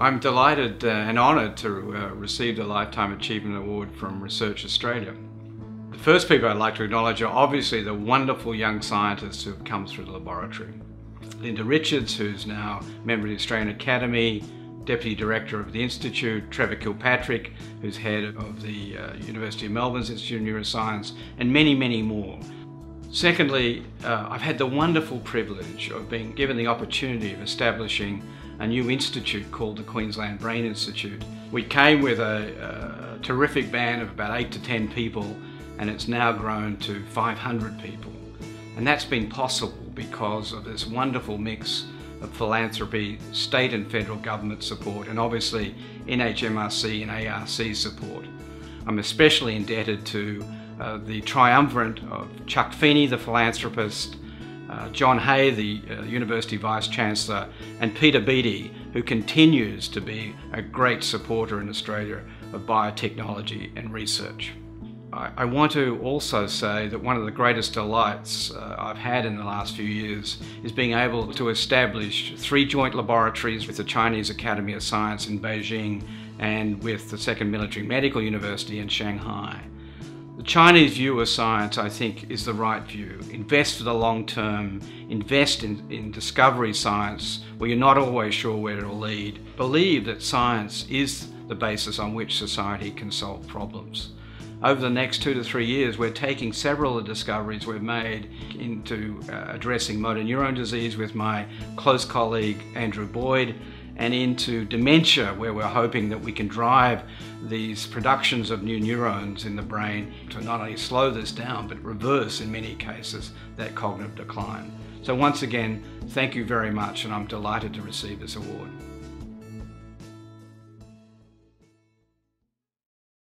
I'm delighted uh, and honoured to uh, receive the Lifetime Achievement Award from Research Australia. The first people I'd like to acknowledge are obviously the wonderful young scientists who have come through the laboratory. Linda Richards, who's now member of the Australian Academy, Deputy Director of the Institute, Trevor Kilpatrick, who's head of the uh, University of Melbourne's Institute of Neuroscience, and many, many more. Secondly, uh, I've had the wonderful privilege of being given the opportunity of establishing a new institute called the Queensland Brain Institute. We came with a, a terrific band of about eight to 10 people and it's now grown to 500 people. And that's been possible because of this wonderful mix of philanthropy, state and federal government support, and obviously NHMRC and ARC support. I'm especially indebted to uh, the triumvirate of Chuck Feeney, the philanthropist, uh, John Hay, the uh, University Vice Chancellor, and Peter Beattie, who continues to be a great supporter in Australia of biotechnology and research. I, I want to also say that one of the greatest delights uh, I've had in the last few years is being able to establish three joint laboratories with the Chinese Academy of Science in Beijing and with the Second Military Medical University in Shanghai. Chinese view of science, I think, is the right view. Invest for the long term, invest in, in discovery science where you're not always sure where it'll lead. Believe that science is the basis on which society can solve problems. Over the next two to three years, we're taking several of the discoveries we've made into uh, addressing motor neuron disease with my close colleague Andrew Boyd and into dementia, where we're hoping that we can drive these productions of new neurons in the brain to not only slow this down, but reverse, in many cases, that cognitive decline. So once again, thank you very much, and I'm delighted to receive this award.